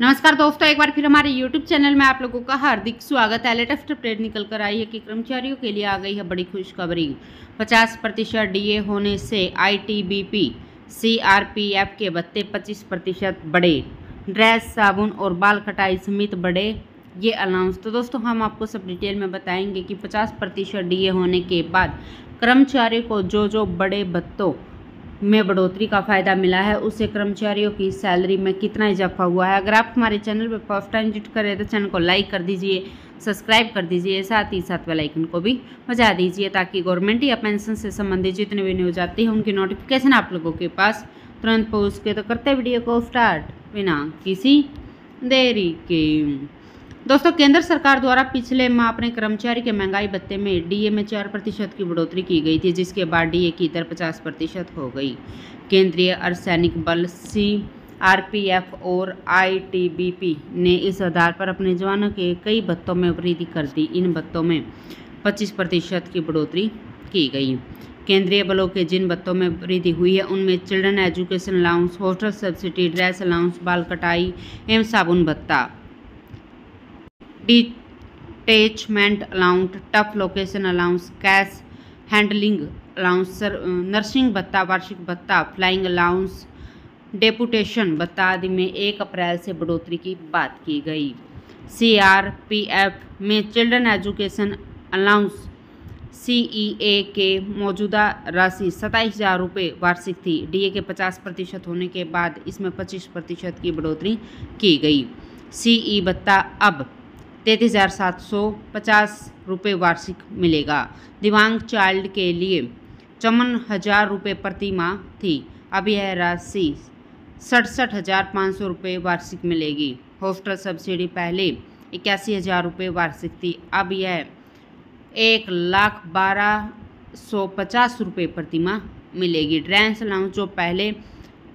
नमस्कार दोस्तों, एक बार फिर हमारे YouTube चैनल में आप लोगों का हार्दिक स्वागत है। लेटेस्ट अपडेट निकल कर आई है कि कर्मचारियों के लिए आ गई है बड़ी खुशखबरी। 50 प्रतिशत डीए होने से आईटीबीपी सीआरपीएफ के भत्ते 25 प्रतिशत बढ़े ड्रेस, साबुन और बाल कटाई समेत बढ़े ये अनाउंस तो दोस्तों, हम आपको सब डिटेल में बताएँगे कि 50 प्रतिशत डी होने के बाद कर्मचारी को जो जो बड़े भत्तों में बढ़ोतरी का फ़ायदा मिला है। उससे कर्मचारियों की सैलरी में कितना इजाफा हुआ है। अगर आप हमारे चैनल पर फ़र्स्ट टाइम विज़िट करें तो चैनल को लाइक कर दीजिए, सब्सक्राइब कर दीजिए, साथ ही साथ वाला आइकन को भी बजा दीजिए, ताकि गवर्नमेंट या पेंशन से संबंधित जितने भी न्यूज़ आती है, उनकी नोटिफिकेशन आप लोगों के पास तुरंत पहुँच के तो करते वीडियो को। स्टार्ट बिना किसी देरी के। दोस्तों, केंद्र सरकार द्वारा पिछले माह अपने कर्मचारी के महँगाई भत्ते में डीए में चार प्रतिशत की बढ़ोतरी की गई थी, जिसके बाद डीए की दर पचास प्रतिशत हो गई। केंद्रीय अर्धसैनिक बल सी आरपीएफ और आईटीबीपी ने इस आधार पर अपने जवानों के कई भत्तों में वृद्धि कर दी। इन भत्तों में 25 प्रतिशत की बढ़ोतरी की गई। केंद्रीय बलों के जिन भत्तों में वृद्धि हुई है, उनमें children education allowance, hostel subsidy, dress allowance, बाल कटाई एवं साबुन भत्ता detachment allowance, tough location allowance, cash handling allowance nursing भत्ता, वार्षिक भत्ता, फ्लाइंग अलाउंस, डेपुटेशन भत्ता आदि में एक अप्रैल से बढ़ोतरी की बात की गई। सी आर पी एफ़ में children education allowance C E A के मौजूदा राशि सत्ताईस हज़ार रुपये वार्षिक थी। डी ए के पचास प्रतिशत होने के बाद इसमें पच्चीस प्रतिशत की बढ़ोतरी की गई। सी ई भत्ता अब तैंतीस हज़ार सात सौ पचास रुपये वार्षिक मिलेगा। दिव्यांग चाइल्ड के लिए चौवन हज़ार रुपये प्रति माह थी। अब यह राशि सड़सठ हज़ार पाँच सौ रुपये वार्षिक मिलेगी। हॉस्टल सब्सिडी पहले इक्यासी हज़ार रुपये वार्षिक थी। अब यह एक लाख बारह सौ पचास रुपये प्रति माह मिलेगी। ड्रेंस अलाउंस जो पहले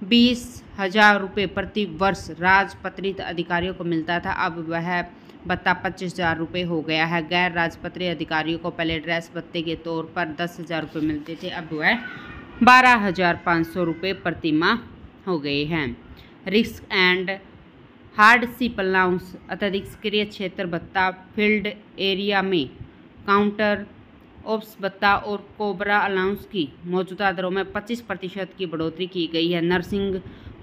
बीस हज़ार रुपये प्रति वर्ष राजपत्रित अधिकारियों को मिलता था। अब वह भत्ता पच्चीस हज़ार रुपये हो गया है। गैर राजपत्रीय अधिकारियों को पहले ड्रेस भत्ते के तौर पर दस हज़ार रुपये मिलते थे। अब वह बारह हज़ार पाँच सौ रुपये प्रतिमा हो गए हैं। रिस्क एंड हार्डशिप अलाउंस अत्यधिक सक्रिय क्षेत्र भत्ता फ़ील्ड एरिया में काउंटर ऑप्स भत्ता और कोबरा अलाउंस की मौजूदा दरों में 25 प्रतिशत की बढ़ोतरी की गई है। नर्सिंग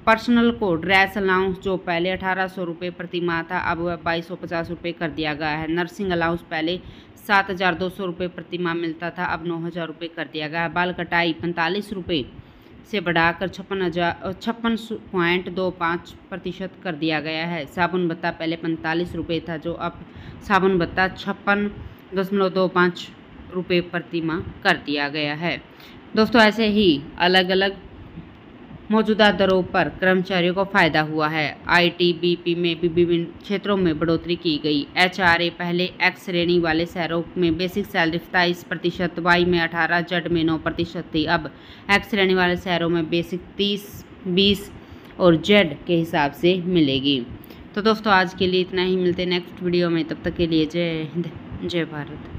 पर्सनल को ड्रेस अलाउंस जो पहले अठारह सौ रुपये प्रति माह था, अब वह बाईस सौ पचास रुपये कर दिया गया है। नर्सिंग अलाउंस पहले सात हज़ार दो सौ रुपये प्रति माह मिलता था, अब नौ हज़ार रुपये कर दिया गया है। बाल कटाई पैंतालीस रुपये से बढ़ाकर छप्पन हज़ार, छप्पन पॉइंट दो पाँच प्रतिशत कर दिया गया है। साबुन भत्ता पहले पैंतालीस रुपये था, जो अब साबुन भत्ता छप्पन दशमलव दो पाँच रुपये प्रति माह कर दिया गया है। दोस्तों, ऐसे ही अलग अलग मौजूदा दरों पर कर्मचारियों को फ़ायदा हुआ है। आईटीबीपी में भी विभिन्न क्षेत्रों में बढ़ोतरी की गई। एचआरए पहले एक्स श्रेणी वाले शहरों में बेसिक सैलरी सताईस प्रतिशत वाई में अठारह जेड में नौ प्रतिशत थी। अब एक्स श्रेणी वाले शहरों में बेसिक तीस, बीस और जेड के हिसाब से मिलेगी। तो दोस्तों, आज के लिए इतना ही। मिलते नेक्स्ट वीडियो में। तब तक के लिए जय हिंद, जय भारत।